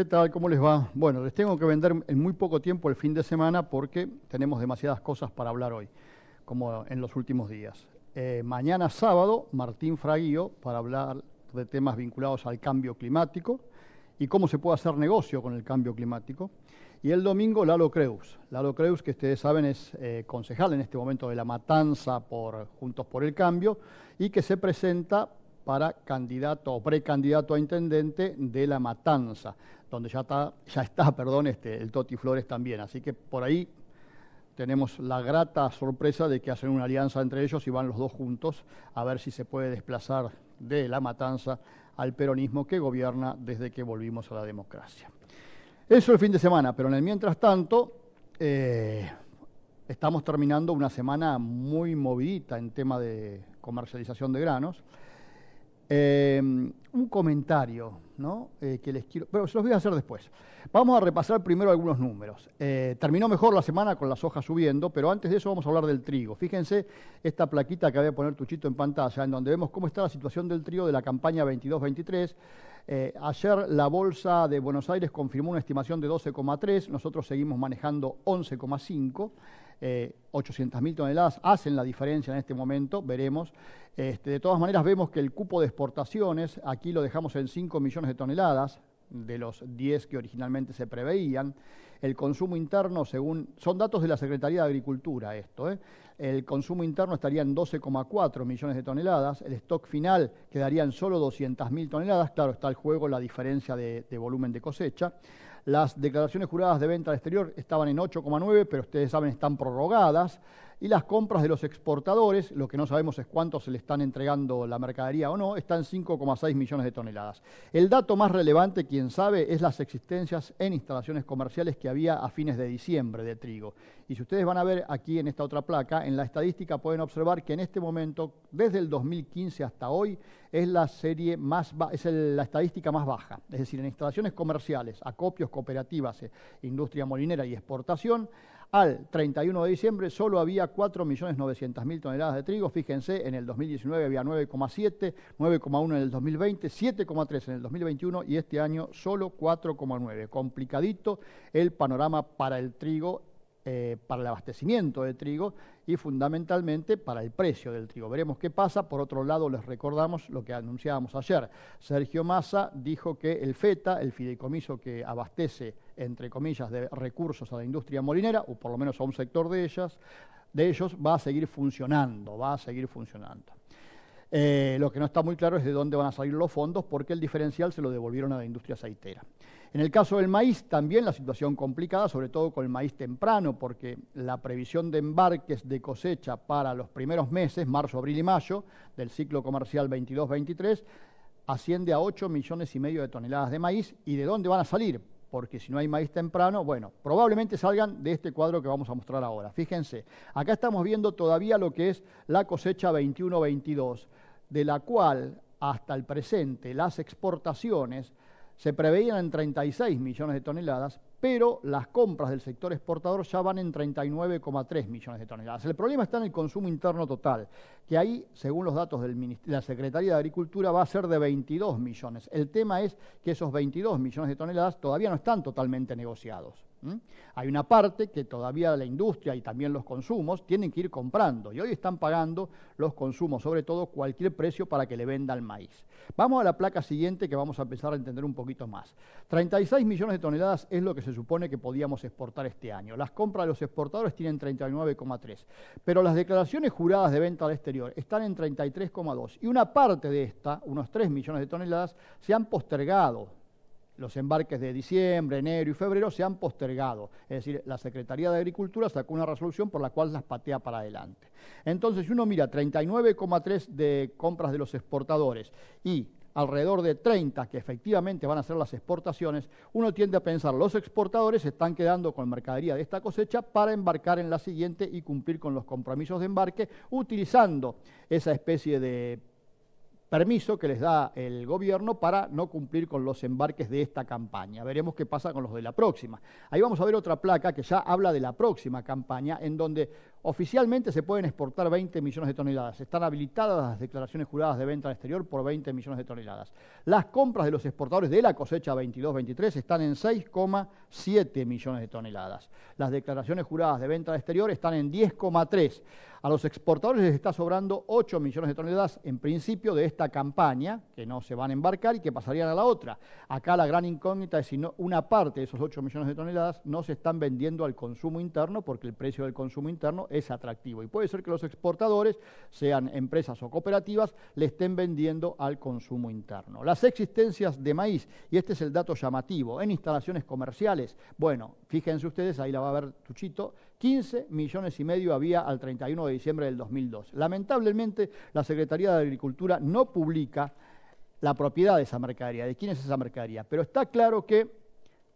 ¿Qué tal? ¿Cómo les va? Bueno, les tengo que vender en muy poco tiempo el fin de semana porque tenemos demasiadas cosas para hablar hoy, como en los últimos días. Eh, mañana sábado, Martín Fraguío para hablar de temas vinculados al cambio climático y cómo se puede hacer negocio con el cambio climático. Y el domingo, Lalo Creus. Lalo Creus, que ustedes saben es eh, concejal en este momento de la matanza por Juntos por el Cambio y que se presenta para candidato o precandidato a intendente de La Matanza, donde ya está, ya está perdón, este, el Toti Flores también. Así que por ahí tenemos la grata sorpresa de que hacen una alianza entre ellos y van los dos juntos a ver si se puede desplazar de La Matanza al peronismo que gobierna desde que volvimos a la democracia. Eso el fin de semana, pero en el mientras tanto eh, estamos terminando una semana muy movidita en tema de comercialización de granos. Eh, un comentario ¿no? Eh, que les quiero, pero se los voy a hacer después. Vamos a repasar primero algunos números. Eh, terminó mejor la semana con las hojas subiendo, pero antes de eso vamos a hablar del trigo. Fíjense esta plaquita que voy a poner Tuchito en pantalla, en donde vemos cómo está la situación del trigo de la campaña 22-23. Ayer la Bolsa de Buenos Aires confirmó una estimación de 12,3, nosotros seguimos manejando 11,5 eh, 800.000 toneladas hacen la diferencia en este momento, veremos. Este, de todas maneras, vemos que el cupo de exportaciones, aquí lo dejamos en 5 millones de toneladas, de los 10 que originalmente se preveían. El consumo interno, según, son datos de la Secretaría de Agricultura esto, ¿eh? el consumo interno estaría en 12,4 millones de toneladas, el stock final quedaría en solo 200.000 toneladas, claro, está el juego la diferencia de volumen de cosecha. Las declaraciones juradas de venta al exterior estaban en 8,9, pero ustedes saben están prorrogadas. Y las compras de los exportadores, lo que no sabemos es cuánto se le están entregando la mercadería o no, están 5,6 millones de toneladas. El dato más relevante, quien sabe, es las existencias en instalaciones comerciales que había a fines de diciembre de trigo. Y si ustedes van a ver aquí en esta otra placa, en la estadística pueden observar que en este momento, desde el 2015 hasta hoy, es la serie más es la estadística más baja. Es decir, en instalaciones comerciales, acopios, cooperativas, eh, industria molinera y exportación, al 31 de diciembre solo había 4.900.000 toneladas de trigo. Fíjense, en el 2019 había 9,7, 9,1 en el 2020, 7,3 en el 2021 y este año solo 4,9. Complicadito el panorama para el trigo eh, para el abastecimiento de trigo y fundamentalmente para el precio del trigo. Veremos qué pasa. Por otro lado, les recordamos lo que anunciábamos ayer. Sergio Massa dijo que el FETA, el fideicomiso que abastece, entre comillas, de recursos a la industria molinera, o por lo menos a un sector de ellas, de ellos, va a seguir funcionando, va a seguir funcionando. Eh, lo que no está muy claro es de dónde van a salir los fondos, porque el diferencial se lo devolvieron a la industria aceitera. En el caso del maíz, también la situación complicada, sobre todo con el maíz temprano, porque la previsión de embarques de cosecha para los primeros meses, marzo, abril y mayo, del ciclo comercial 22-23, asciende a 8 millones y medio de toneladas de maíz. ¿Y de dónde van a salir? Porque si no hay maíz temprano, bueno, probablemente salgan de este cuadro que vamos a mostrar ahora. Fíjense, acá estamos viendo todavía lo que es la cosecha 21-22, de la cual hasta el presente las exportaciones se preveían en 36 millones de toneladas, pero las compras del sector exportador ya van en 39,3 millones de toneladas. El problema está en el consumo interno total, que ahí, según los datos de la Secretaría de Agricultura, va a ser de 22 millones. El tema es que esos 22 millones de toneladas todavía no están totalmente negociados. Hay una parte que todavía la industria y también los consumos tienen que ir comprando y hoy están pagando los consumos, sobre todo cualquier precio para que le venda el maíz. Vamos a la placa siguiente que vamos a empezar a entender un poquito más. 36 millones de toneladas es lo que se supone que podíamos exportar este año. Las compras de los exportadores tienen 39,3, pero las declaraciones juradas de venta al exterior están en 33,2 y una parte de esta, unos 3 millones de toneladas, se han postergado los embarques de diciembre, enero y febrero se han postergado. Es decir, la Secretaría de Agricultura sacó una resolución por la cual las patea para adelante. Entonces, si uno mira 39,3 de compras de los exportadores y alrededor de 30 que efectivamente van a ser las exportaciones, uno tiende a pensar, los exportadores se están quedando con mercadería de esta cosecha para embarcar en la siguiente y cumplir con los compromisos de embarque, utilizando esa especie de permiso que les da el gobierno para no cumplir con los embarques de esta campaña. Veremos qué pasa con los de la próxima. Ahí vamos a ver otra placa que ya habla de la próxima campaña, en donde Oficialmente se pueden exportar 20 millones de toneladas. Están habilitadas las declaraciones juradas de venta al exterior por 20 millones de toneladas. Las compras de los exportadores de la cosecha 22-23 están en 6,7 millones de toneladas. Las declaraciones juradas de venta al exterior están en 10,3. A los exportadores les está sobrando 8 millones de toneladas en principio de esta campaña, que no se van a embarcar y que pasarían a la otra. Acá la gran incógnita es si una parte de esos 8 millones de toneladas no se están vendiendo al consumo interno porque el precio del consumo interno es atractivo. Y puede ser que los exportadores, sean empresas o cooperativas, le estén vendiendo al consumo interno. Las existencias de maíz, y este es el dato llamativo, en instalaciones comerciales, bueno, fíjense ustedes, ahí la va a ver Tuchito, 15 millones y medio había al 31 de diciembre del 2002. Lamentablemente, la Secretaría de Agricultura no publica la propiedad de esa mercadería, de quién es esa mercadería, pero está claro que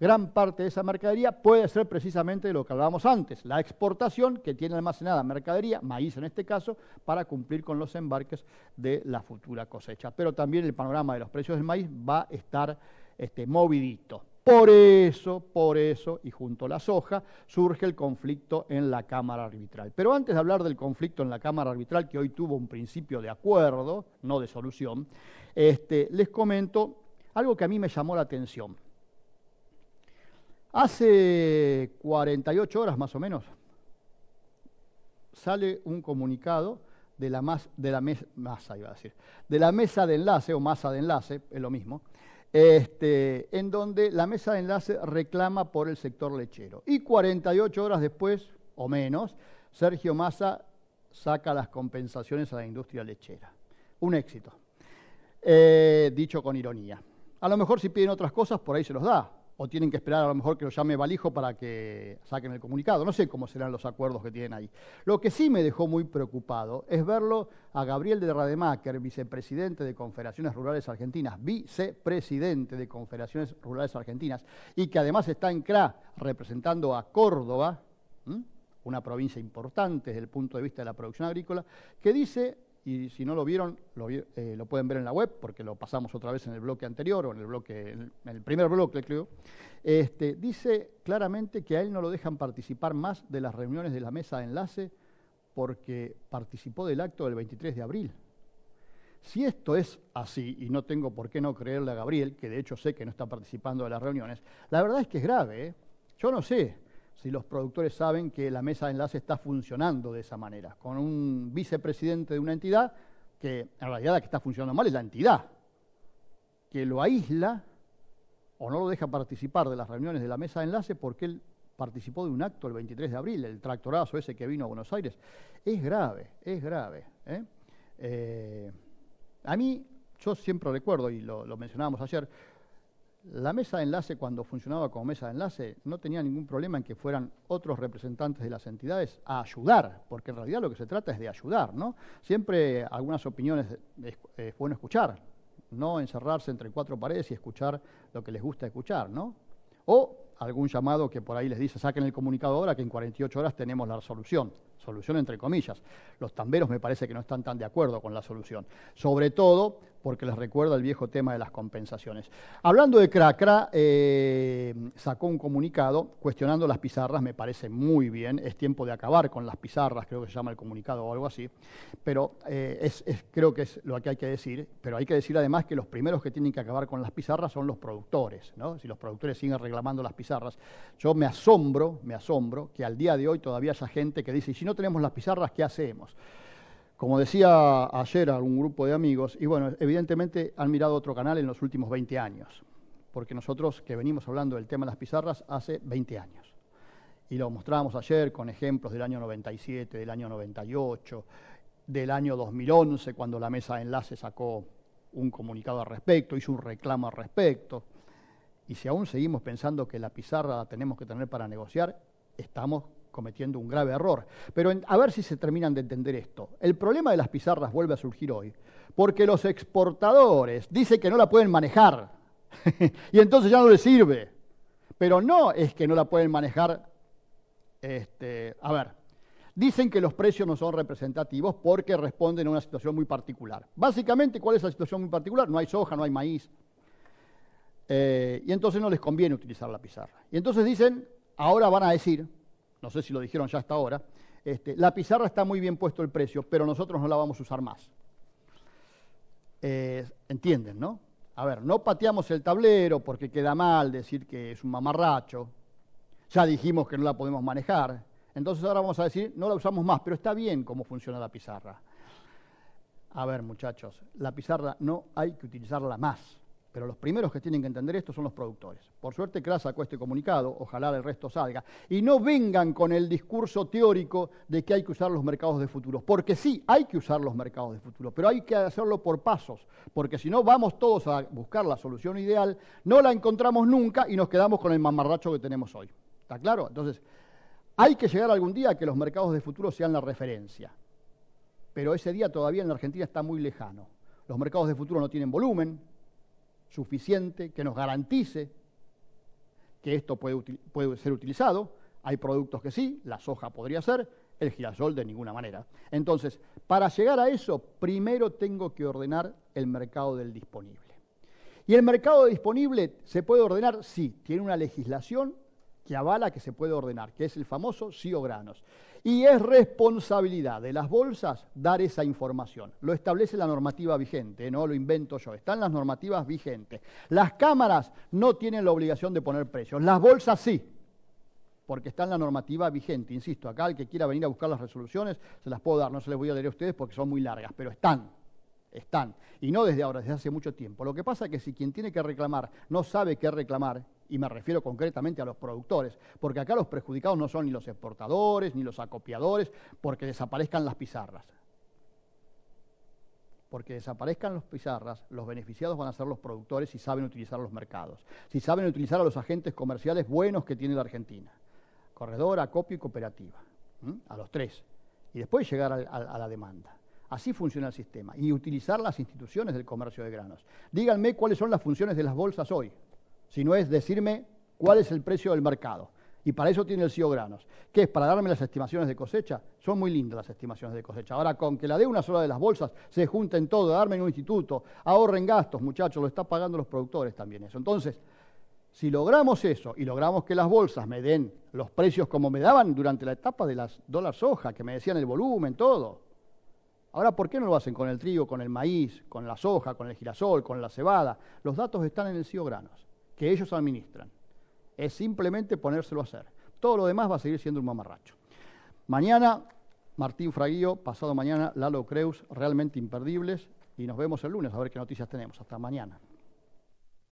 gran parte de esa mercadería puede ser precisamente lo que hablábamos antes, la exportación que tiene almacenada mercadería, maíz en este caso, para cumplir con los embarques de la futura cosecha. Pero también el panorama de los precios del maíz va a estar este, movidito. Por eso, por eso, y junto a la soja, surge el conflicto en la Cámara Arbitral. Pero antes de hablar del conflicto en la Cámara Arbitral, que hoy tuvo un principio de acuerdo, no de solución, este, les comento algo que a mí me llamó la atención. Hace 48 horas más o menos sale un comunicado de la, mesa de enlace o masa de enlace, es lo mismo, este, en donde la mesa de enlace reclama por el sector lechero. Y 48 horas después, o menos, Sergio Massa saca las compensaciones a la industria lechera. Un éxito. Eh, dicho con ironía. A lo mejor si piden otras cosas, por ahí se los da, o tienen que esperar a lo mejor que lo llame Balijo para que saquen el comunicado. No sé cómo serán los acuerdos que tienen ahí. Lo que sí me dejó muy preocupado es verlo a Gabriel de Rademacher, vicepresidente de Confederaciones Rurales Argentinas, vicepresidente de Confederaciones Rurales Argentinas, y que además está en CRA representando a Córdoba, una provincia importante desde el punto de vista de la producción agrícola, que dice y si no lo vieron, eh, lo, pueden ver en la web, porque lo pasamos otra vez en el bloque anterior, o en el, bloque, en el primer bloque, creo. Este, dice claramente que a él no lo dejan participar más de las reuniones de la mesa de enlace porque participó del acto del 23 de abril. Si esto es así, y no tengo por qué no creerle a Gabriel, que de hecho sé que no está participando de las reuniones, la verdad es que es grave. ¿eh? Yo no sé si los productores saben que la mesa de enlace está funcionando de esa manera, con un vicepresidente de una entidad que en realidad la que está funcionando mal es la entidad, que lo aísla o no lo deja participar de las reuniones de la mesa de enlace porque él participó de un acto el 23 de abril, el tractorazo ese que vino a Buenos Aires. Es grave, es grave. ¿eh? Eh, a mí, yo siempre recuerdo, y lo mencionábamos ayer, la mesa de enlace, cuando funcionaba como mesa de enlace, no tenía ningún problema en que fueran otros representantes de las entidades a ayudar, porque en realidad lo que se trata es de ayudar, ¿no? Siempre algunas opiniones es, bueno escuchar, no encerrarse entre cuatro paredes y escuchar lo que les gusta escuchar, ¿no? O algún llamado que por ahí les dice, saquen el comunicado ahora que en 48 horas tenemos la solución. Solución entre comillas. Los tamberos me parece que no están tan de acuerdo con la solución. Sobre todo porque les recuerda el viejo tema de las compensaciones. Hablando de CRACRA, eh, sacó un comunicado cuestionando las pizarras, me parece muy bien, es tiempo de acabar con las pizarras, creo que se llama el comunicado o algo así, pero eh, es, creo que es lo que hay que decir, pero hay que decir además que los primeros que tienen que acabar con las pizarras son los productores, ¿no? si los productores siguen reclamando las pizarras. Yo me asombro, me asombro que al día de hoy todavía haya gente que dice, si no tenemos las pizarras, ¿qué hacemos? Como decía ayer a un grupo de amigos, y bueno, evidentemente han mirado otro canal en los últimos 20 años, porque nosotros que venimos hablando del tema de las pizarras hace 20 años. Y lo mostrábamos ayer con ejemplos del año 97, del año 98, del año 2011, cuando la mesa de enlace sacó un comunicado al respecto, hizo un reclamo al respecto. Y si aún seguimos pensando que la pizarra la tenemos que tener para negociar, estamos cometiendo un grave error. Pero a ver si se terminan de entender esto. El problema de las pizarras vuelve a surgir hoy, porque los exportadores dicen que no la pueden manejar y entonces ya no les sirve. Pero no es que no la pueden manejar, este, a ver, dicen que los precios no son representativos porque responden a una situación muy particular. Básicamente, ¿cuál es la situación muy particular? No hay soja, no hay maíz. Eh, y entonces no les conviene utilizar la pizarra. Y entonces dicen, ahora van a decir, no sé si lo dijeron ya hasta ahora, este, la pizarra está muy bien puesto el precio, pero nosotros no la vamos a usar más. Eh, ¿Entienden, no? A ver, no pateamos el tablero porque queda mal decir que es un mamarracho. Ya dijimos que no la podemos manejar. Entonces ahora vamos a decir, no la usamos más, pero está bien cómo funciona la pizarra. A ver, muchachos, la pizarra no hay que utilizarla más. Pero los primeros que tienen que entender esto son los productores. Por suerte, CRA sacó este comunicado, ojalá el resto salga. Y no vengan con el discurso teórico de que hay que usar los mercados de futuro. Porque sí, hay que usar los mercados de futuro, pero hay que hacerlo por pasos. Porque si no, vamos todos a buscar la solución ideal, no la encontramos nunca y nos quedamos con el mamarracho que tenemos hoy. ¿Está claro? Entonces, hay que llegar algún día a que los mercados de futuro sean la referencia. Pero ese día todavía en la Argentina está muy lejano. Los mercados de futuro no tienen volumen, suficiente que nos garantice que esto puede, puede, ser utilizado. Hay productos que sí, la soja podría ser, el girasol de ninguna manera. Entonces, para llegar a eso, primero tengo que ordenar el mercado del disponible. Y el mercado disponible se puede ordenar, sí, tiene una legislación que avala que se puede ordenar, que es el famoso sí o granos. Y es responsabilidad de las bolsas dar esa información. Lo establece la normativa vigente, no lo invento yo. Están las normativas vigentes. Las cámaras no tienen la obligación de poner precios. Las bolsas sí, porque está en la normativa vigente. Insisto, acá el que quiera venir a buscar las resoluciones, se las puedo dar. No se les voy a leer a ustedes porque son muy largas, pero están. Están. Y no desde ahora, desde hace mucho tiempo. Lo que pasa es que si quien tiene que reclamar no sabe qué reclamar, y me refiero concretamente a los productores, porque acá los perjudicados no son ni los exportadores, ni los acopiadores, porque desaparezcan las pizarras. Porque desaparezcan las pizarras, los beneficiados van a ser los productores si saben utilizar los mercados, si saben utilizar a los agentes comerciales buenos que tiene la Argentina, corredor, acopio y cooperativa, a los tres, y después llegar a la demanda. Así funciona el sistema. Y utilizar las instituciones del comercio de granos. Díganme cuáles son las funciones de las bolsas hoy sino es decirme cuál es el precio del mercado. Y para eso tiene el CIO Granos. ¿Qué es? Para darme las estimaciones de cosecha. Son muy lindas las estimaciones de cosecha. Ahora, con que la dé una sola de las bolsas, se junten todo, darme en un instituto, ahorren gastos, muchachos, lo están pagando los productores también eso. Entonces, si logramos eso y logramos que las bolsas me den los precios como me daban durante la etapa de las dólares soja, que me decían el volumen, todo. Ahora, ¿por qué no lo hacen con el trigo, con el maíz, con la soja, con el girasol, con la cebada? Los datos están en el CIO Granos que ellos administran. Es simplemente ponérselo a hacer. Todo lo demás va a seguir siendo un mamarracho. Mañana, Martín Fraguío, pasado mañana, Lalo Creus, realmente imperdibles, y nos vemos el lunes a ver qué noticias tenemos. Hasta mañana.